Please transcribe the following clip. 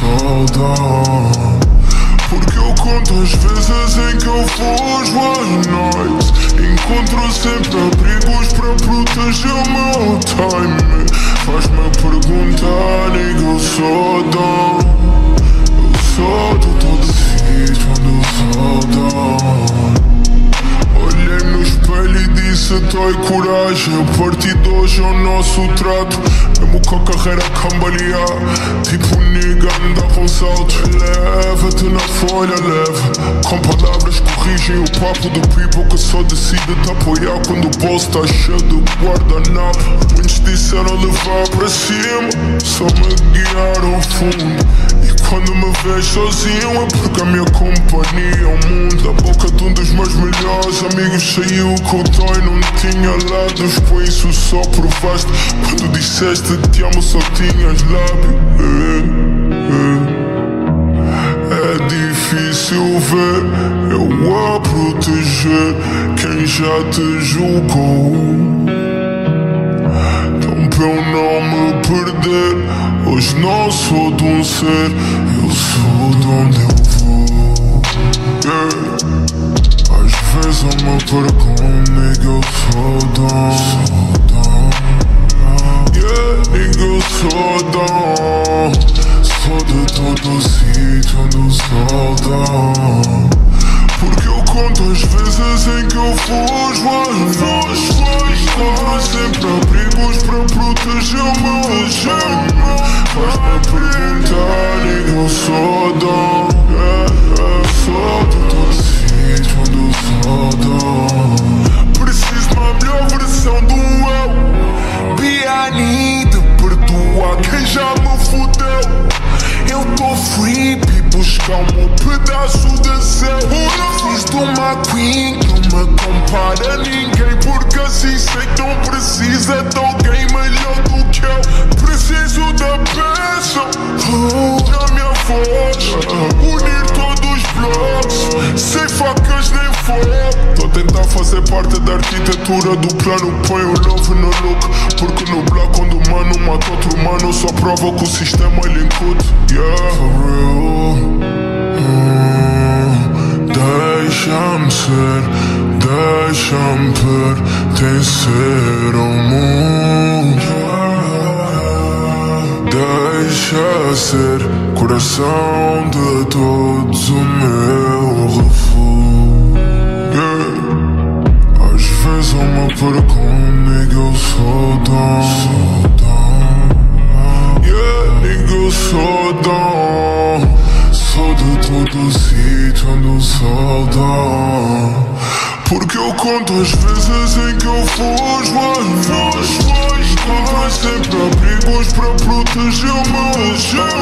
solidão Porque eu conto as vezes em que eu fujo às noites Encontro sempre abrigos para proteger o meu time. Faz-me perguntar, nigga, eu sou down de hoje é o nosso trato. Mesmo com a carreira cambalear. Tipo nigga anda com saltos Leva-te na folha, leva. Com palavras corrigem o papo do people Que só decide te apoiar quando o bolso tá cheio de guardanapo Muitos disseram levar para cima Só me guiaram fundo. E quando me vês sozinho é porque a minha companhia é o mundo Da boca que o toy não tinha lados Por isso só provaste Quando disseste te amo só tinhas lábio é, é. é difícil ver eu a proteger quem já te julgou Então pra eu não me perder Hoje não sou de um ser, eu sou de onde eu vou. Yeah. Às vezes eu me perco nigga, eu sou down. Yeah, nigga, sou down. Sou de todo sítio o sol dá. Porque eu conto as vezes em que eu fujo às vezes Encontro sempre abrigos para proteger o meu um pedaço de céu Preciso de uma queen que me compara a ninguém Porque assim sei não precisa de alguém melhor do que eu fazer parte da arquitetura do plano. Põe o love no look Porque no bloco quando o mano mata outro mano. Só prova que o sistema ele incute Yeah, for real. Deixa-me ser, deixa-me pertencer ao mundo. Deixa ser coração de todos o meu Me perco comigo, eu sou down Yeah, nigga, eu sou down Sou de todo sítio onde o sol dá Porque eu conto as vezes em que eu fujo às vezes Encontro sempre abrigos para proteger o meu gênio